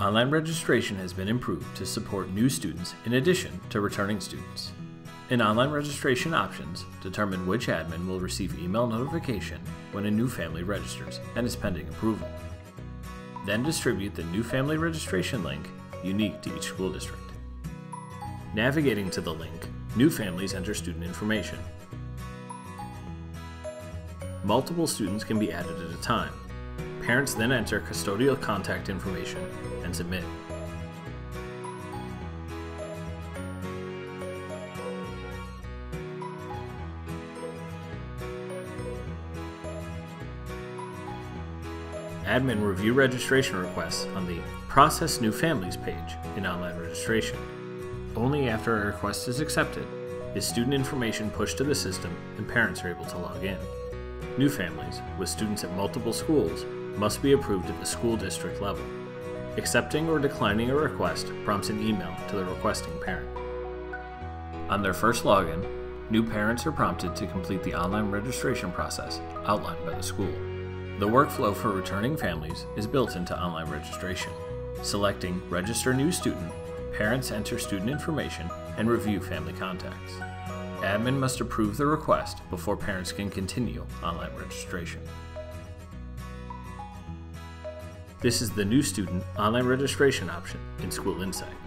Online registration has been improved to support new students in addition to returning students. In online registration options, determine which admin will receive email notification when a new family registers and is pending approval. Then distribute the new family registration link unique to each school district. Navigating to the link, new families enter student information. Multiple students can be added at a time. Parents then enter custodial contact information and submit. Admin review registration requests on the Process New Families page in online registration. Only after a request is accepted is student information pushed to the system and parents are able to log in. New families, with students at multiple schools, must be approved at the school district level. Accepting or declining a request prompts an email to the requesting parent. On their first login, new parents are prompted to complete the online registration process outlined by the school. The workflow for returning families is built into online registration. Selecting Register New Student, parents enter student information and review family contacts. Admin must approve the request before parents can continue online registration. This is the new student online registration option in SchoolInsight.